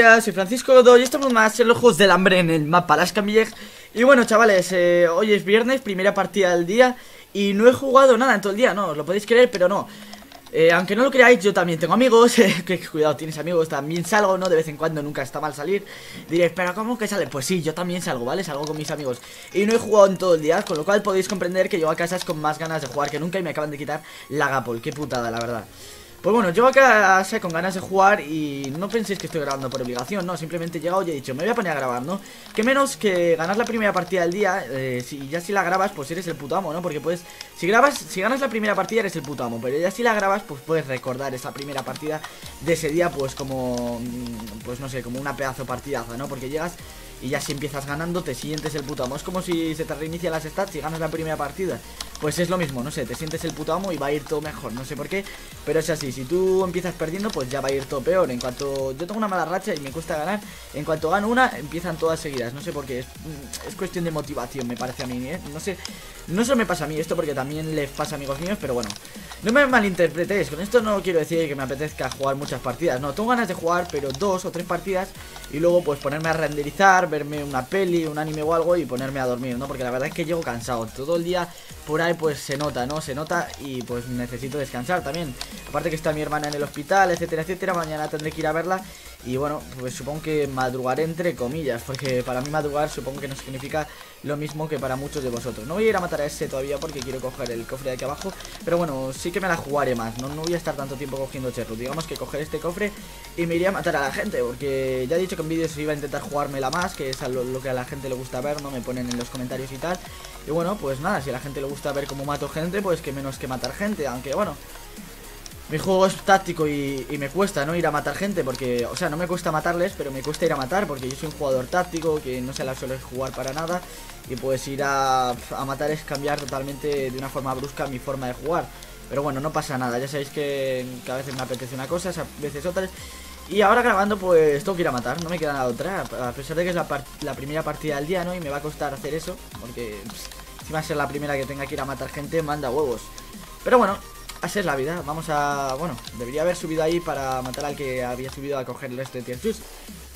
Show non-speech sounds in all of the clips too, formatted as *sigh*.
días, soy Francisco Godoy y estamos más en los Juegos del Hambre en el mapa Las Camillex Y bueno chavales, eh, hoy es viernes, primera partida del día Y no he jugado nada en todo el día, no, os lo podéis creer, pero no eh, Aunque no lo creáis, yo también tengo amigos *laughs* que, Cuidado, tienes amigos, también salgo, ¿no? De vez en cuando, nunca está mal salir Diréis, pero ¿cómo que sale? Pues sí, yo también salgo, ¿vale? Salgo con mis amigos Y no he jugado en todo el día, con lo cual podéis comprender que yo a casas con más ganas de jugar que nunca Y me acaban de quitar la Gapol, qué putada, la verdad pues bueno, yo acá sé con ganas de jugar y no penséis que estoy grabando por obligación, no, simplemente he llegado y he dicho, me voy a poner a grabar, ¿no? Que menos que ganar la primera partida del día, eh, si ya si la grabas, pues eres el puto amo, ¿no? Porque puedes, si grabas, si ganas la primera partida eres el puto amo, pero ya si la grabas, pues puedes recordar esa primera partida de ese día, pues como, mm, pues no sé, como una pedazo partidaza, ¿no? Porque llegas y ya si empiezas ganando te sientes el puto amo Es como si se te reinicia las stats y ganas la primera partida Pues es lo mismo, no sé, te sientes el puto amo y va a ir todo mejor No sé por qué, pero es así Si tú empiezas perdiendo, pues ya va a ir todo peor En cuanto yo tengo una mala racha y me cuesta ganar En cuanto gano una, empiezan todas seguidas No sé por qué, es, mm, cuestión de motivación me parece a mí ¿eh? No sé, no solo me pasa a mí esto porque también les pasa a amigos míos Pero bueno, no me malinterpretéis Con esto no quiero decir que me apetezca jugar muchas partidas No, tengo ganas de jugar, pero dos o tres partidas Y luego pues ponerme a renderizar verme una peli, un anime o algo y ponerme a dormir, ¿no? Porque la verdad es que llego cansado. Todo el día por ahí pues se nota, ¿no? Se nota y pues necesito descansar también. Aparte que está mi hermana en el hospital, etcétera, etcétera. Mañana tendré que ir a verla y bueno, pues supongo que madrugaré entre comillas, porque para mí madrugar supongo que no significa lo mismo que para muchos de vosotros. No voy a ir a matar ese todavía porque quiero coger el cofre de aquí abajo, pero bueno, sí que me la jugaré más, no, voy a estar tanto tiempo cogiendo cherro. Digamos que coger este cofre y me iría a matar a la gente, porque ya he dicho que en vídeos iba a intentar jugármela más, que es lo, lo que a la gente le gusta ver, no me ponen en los comentarios y tal. Y bueno, pues nada, si a la gente le gusta ver cómo mato gente, pues que menos que matar gente, aunque bueno... Mi juego es táctico y, me cuesta, ¿no? Ir a matar gente porque, o sea, no me cuesta matarles, pero me cuesta ir a matar porque yo soy un jugador táctico que no se la suele jugar para nada y pues ir a, matar es cambiar totalmente de una forma brusca mi forma de jugar. Pero bueno, no pasa nada, ya sabéis que, a veces me apetece una cosa, a veces otras. Y ahora grabando pues tengo que ir a matar, no me queda nada otra, a pesar de que es la, primera partida del día, ¿no? Y me va a costar hacer eso, porque si va a ser la primera que tenga que ir a matar gente, manda huevos. Pero bueno, Así es la vida, vamos a... Bueno, debería haber subido ahí para matar al que había subido a coger este tier juice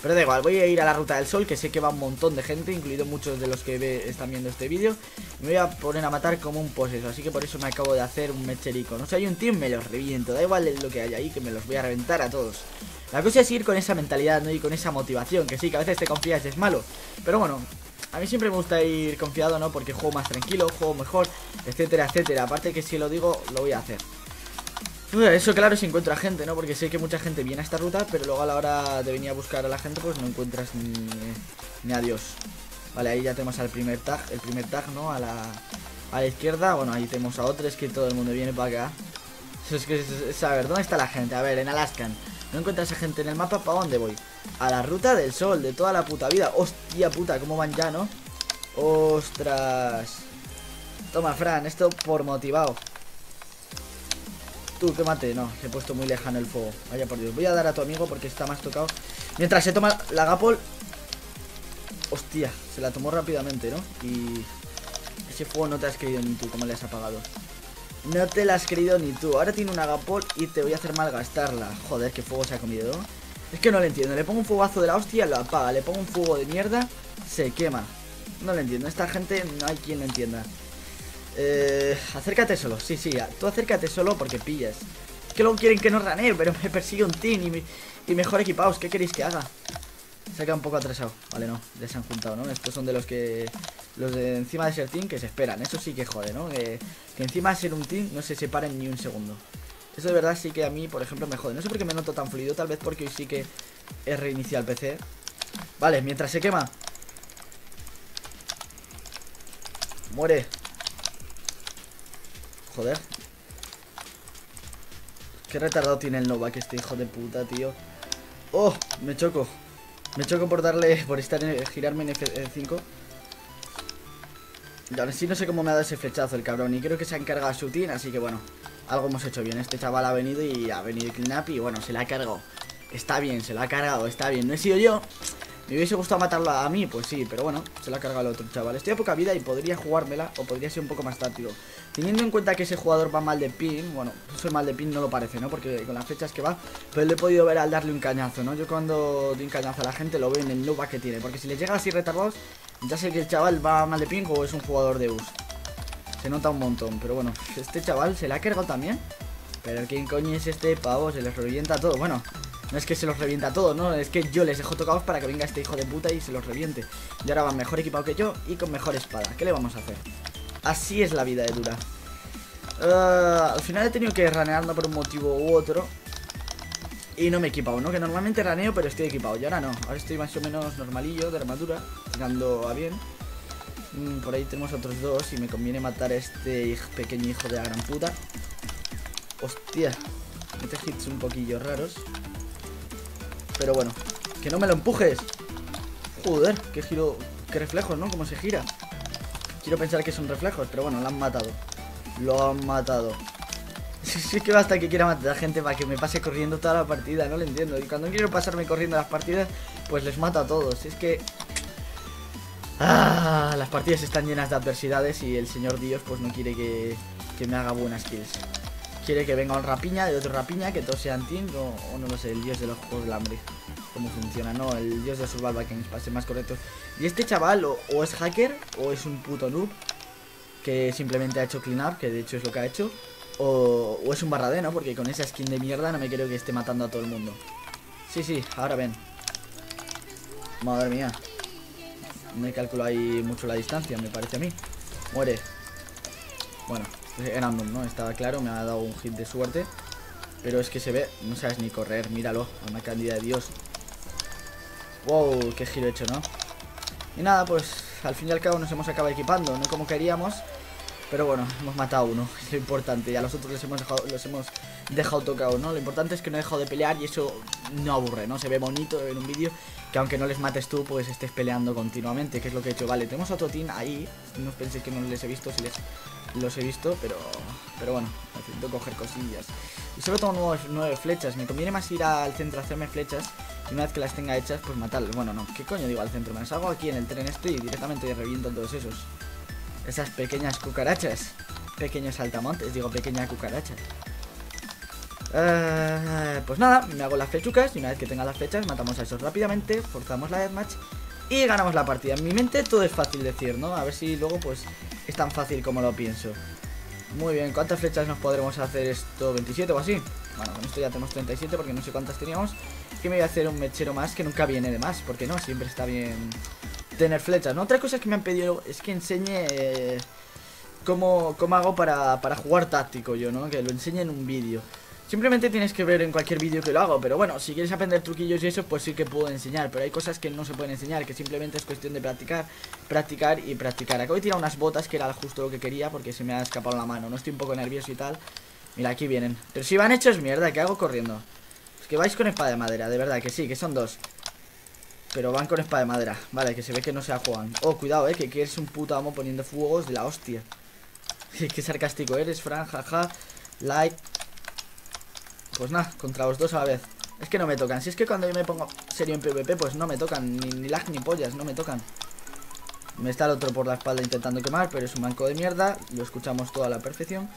Pero da igual, voy a ir a la Ruta del Sol Que sé que va un montón de gente, incluido muchos de los que están viendo este vídeo. Me voy a poner a matar como un poseso Así que por eso me acabo de hacer un mecherico. No sé, hay un team, me los reviento Da igual lo que haya ahí, que me los voy a reventar a todos. La cosa es ir con esa mentalidad, ¿no? Y con esa motivación Que sí, que a veces te confías es malo. Pero bueno, a mí siempre me gusta ir confiado, ¿no? Porque juego más tranquilo, juego mejor, etcétera, etcétera. Aparte que si lo digo, lo voy a hacer. Eso claro si encuentro a gente, ¿no? Porque sé que mucha gente viene a esta ruta, pero luego a la hora de venir a buscar a la gente, pues no encuentras ni, ni a Dios. Vale, ahí ya tenemos al primer tag, el primer tag, ¿no? A la, a la izquierda, bueno, ahí tenemos a otro, es que todo el mundo viene para acá. Eso es que, es, a ver, ¿dónde está la gente? A ver, en Alaskan. ¿No encuentras a gente en el mapa? ¿Para dónde voy? A la ruta del sol, de toda la puta vida Hostia puta, ¿cómo van ya, no? Ostras Toma, Fran, esto por motivado Tú, que mate, no, se he puesto muy lejano el fuego Vaya por Dios, voy a dar a tu amigo porque está más tocado Mientras se toma la Gapol Hostia, se la tomó rápidamente, ¿no? Y ese fuego no te has creído ni tú, como le has apagado no te la has creído ni tú. Ahora tiene una Agapol y te voy a hacer malgastarla. Joder, qué fuego se ha comido. Es que no lo entiendo. Le pongo un fuegazo de la hostia, lo apaga. Le pongo un fuego de mierda, se quema. No lo entiendo. Esta gente no hay quien lo entienda. Eh, acércate solo. Sí, sí. Tú acércate solo porque pillas. Que luego quieren que no ranee, pero me persigue un team y, y mejor equipados. ¿Qué queréis que haga? Se ha quedado un poco atrasado. Vale, no. Ya se han juntado, ¿no? Estos son de los que... Los de encima de ser team que se esperan. Eso sí que jode, ¿no? Que, encima de ser un team no se separen ni un segundo. Eso de verdad sí que a mí, por ejemplo, me jode. No sé por qué me noto tan fluido. Tal vez porque hoy sí que he reiniciado el PC. Vale, mientras se quema. Muere. Joder. Qué retardado tiene el Nova que este hijo de puta, tío. ¡Oh! Me choco. Me choco por darle, por estar en, girarme en F5 Y ahora sí no sé cómo me ha dado ese flechazo el cabrón Y creo que se ha encargado su team, así que bueno Algo hemos hecho bien, este chaval ha venido y ha venido clean up Y bueno, se la ha cargado. Está bien, se la ha cargado, está bien. No he sido yo, Me hubiese gustado matarla a mí, pues sí, pero bueno, se la ha cargado el otro chaval. Estoy a poca vida y podría jugármela o podría ser un poco más táctico. Teniendo en cuenta que ese jugador va mal de pin, bueno, eso mal de pin no lo parece, ¿no? Porque con las flechas que va, pero le he podido ver al darle un cañazo, ¿no? Yo cuando doy un cañazo a la gente lo veo en el noob que tiene, porque si le llega así retardados, ya sé que el chaval va mal de pin o es un jugador de US. Se nota un montón, pero bueno, este chaval se le ha cargado también. Pero ¿quién coño es este pavo? Se les revienta todo. Bueno, no es que se los revienta todo, ¿no? Es que yo les dejo tocados para que venga este hijo de puta y se los reviente. Y ahora van mejor equipado que yo y con mejor espada. ¿Qué le vamos a hacer? Así es la vida de dura. Uh, al final he tenido que ranearlo por un motivo u otro. Y no me he equipado, ¿no? Que normalmente raneo, pero estoy equipado. Y ahora no. Ahora estoy más o menos normalillo de armadura. Tirando a bien. Mm, por ahí tenemos otros dos. Y me conviene matar a este pequeño hijo de la gran puta. Hostia. Mete hits un poquillo raros. Pero bueno, que no me lo empujes. Joder, qué giro, qué reflejos, ¿no? Cómo se gira. Quiero pensar que son reflejos, pero bueno, lo han matado. Lo han matado. *laughs* Si es que basta que quiera matar a gente para que me pase corriendo toda la partida, no lo entiendo. Y cuando quiero pasarme corriendo las partidas, pues les mato a todos. Es que... Ah, las partidas están llenas de adversidades y el señor Dios pues no quiere que, que me haga buenas kills quiere que venga un rapiña de otro rapiña, que todos sean team, o, no lo sé, el dios de los juegos del hambre. Cómo funciona, ¿no? El dios de Survival Games, para ser más correcto. Y este chaval o, es hacker o es un puto noob que simplemente ha hecho clean up, que de hecho es lo que ha hecho. O, es un barradé, ¿no? Porque con esa skin de mierda no me creo que esté matando a todo el mundo. Sí, sí, ahora ven. Madre mía. No he calculado ahí mucho la distancia, me parece a mí. Muere. Bueno, era un ¿no? Estaba claro, me ha dado un hit de suerte. Pero es que se ve, no sabes ni correr, míralo, a una candida de Dios. Wow, qué giro he hecho, ¿no? Y nada, pues al fin y al cabo nos hemos acabado equipando, no como queríamos. Pero bueno, hemos matado a uno, *laughs* es lo importante. Y a los otros les hemos dejado, los hemos dejado tocados, ¿no? Lo importante es que no he dejado de pelear y eso no aburre, ¿no? Se ve bonito en un vídeo que aunque no les mates tú, pues estés peleando continuamente, que es lo que he hecho. Vale, tenemos otro team ahí, no os penséis que no les he visto, si les los he visto, pero pero bueno, necesito coger cosillas. Y solo tengo nueve, flechas, me conviene más ir al centro a hacerme flechas y una vez que las tenga hechas, pues matarlos. Bueno, no, ¿qué coño digo al centro? Me las hago aquí en el tren estoy y directamente reviento todos esos. Esas pequeñas cucarachas. Pequeños saltamontes, digo pequeña cucaracha. Eh, pues nada, me hago las flechucas y una vez que tenga las flechas matamos a esos rápidamente, forzamos la deathmatch y ganamos la partida. En mi mente todo es fácil decir, ¿no? A ver si luego pues es tan fácil como lo pienso. Muy bien, ¿cuántas flechas nos podremos hacer esto? ¿27 o así? Bueno, con esto ya tenemos 37 porque no sé cuántas teníamos. Que me voy a hacer un mechero más que nunca viene de más, porque no, siempre está bien tener flechas. ¿no? Otra cosa que me han pedido es que enseñe eh, cómo, cómo, hago para, para jugar táctico yo, ¿no? Que lo enseñe en un vídeo. Simplemente tienes que ver en cualquier vídeo que lo hago Pero bueno, si quieres aprender truquillos y eso Pues sí que puedo enseñar Pero hay cosas que no se pueden enseñar Que simplemente es cuestión de practicar Practicar y practicar. Acabo de tirar unas botas que era justo lo que quería Porque se me ha escapado la mano No estoy un poco nervioso y tal. Mira, aquí vienen. Pero si van hechos mierda ¿Qué hago corriendo? Es que vais con espada de madera De verdad que sí, que son dos. Pero van con espada de madera Vale, que se ve que no se juegan. Oh, cuidado, eh, que quieres un puto amo poniendo fuegos de la hostia. *laughs* Qué sarcástico eres, Fran, jaja. Like pues nada, contra los dos a la vez Es que no me tocan, si es que cuando yo me pongo serio en PvP Pues no me tocan, ni, lag ni pollas, no me tocan Me está el otro por la espalda intentando quemar Pero es un manco de mierda, lo escuchamos todo a la perfección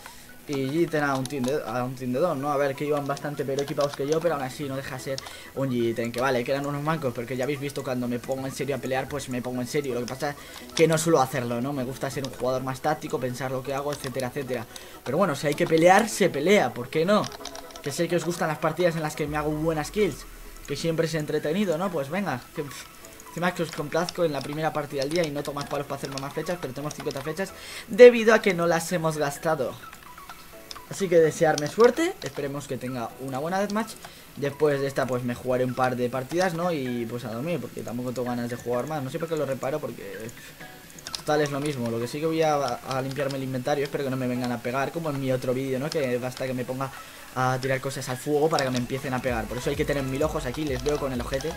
y Jitten a un team de, a un dos, ¿no? A ver, que iban bastante pero equipados que yo, pero aún así no deja ser un Jitten, que vale, que eran unos mancos, porque ya habéis visto cuando me pongo en serio a pelear, pues me pongo en serio. Lo que pasa es que no suelo hacerlo, ¿no? Me gusta ser un jugador más táctico, pensar lo que hago, etcétera, etcétera. Pero bueno, si hay que pelear, se pelea, ¿por qué no? Que sé que os gustan las partidas en las que me hago buenas kills Que siempre es entretenido, ¿no? Pues venga que, Encima que os complazco en la primera partida del día Y no tomas palos para hacer más flechas Pero tenemos 50 flechas Debido a que no las hemos gastado Así que desearme suerte Esperemos que tenga una buena deathmatch Después de esta pues me jugaré un par de partidas, ¿no? Y pues a dormir Porque tampoco tengo ganas de jugar más No sé por qué lo reparo porque... Tal es lo mismo, lo que sí que voy a, limpiarme el inventario Espero que no me vengan a pegar Como en mi otro vídeo, ¿no? Que basta que me ponga a tirar cosas al fuego para que me empiecen a pegar. Por eso hay que tener mil ojos aquí, les veo con el ojete.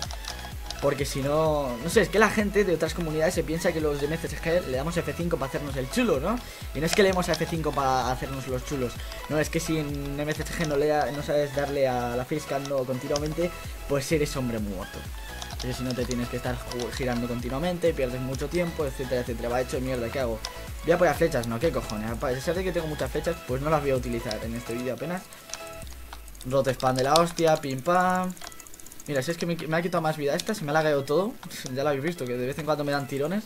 Porque si no... No sé, es que la gente de otras comunidades se piensa que los de MCSG le damos F5 para hacernos el chulo, ¿no? Y no es que le demos a F5 para hacernos los chulos. No, es que si en MCSG no, le no sabes darle a la facecam no continuamente, pues eres hombre muerto. Porque si no te tienes que estar girando continuamente, pierdes mucho tiempo, etcétera, etcétera. Va hecho mierda, ¿qué hago? Voy a poner flechas, ¿no? ¿Qué cojones? A pesar de que tengo muchas flechas, pues no las voy a utilizar en este vídeo apenas. Rote spam de la hostia, pim pam. Mira, si es que me, ha quitado más vida esta, se me ha lagueado todo. *laughs* ya lo habéis visto, que de vez en cuando me dan tirones.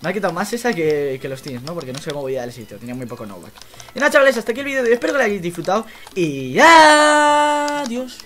Me ha quitado más esa que, los teams, ¿no? Porque no se movía del sitio, tenía muy poco knockback. Y nada, chavales, hasta aquí el vídeo de hoy. Espero que lo hayáis disfrutado. Y adiós.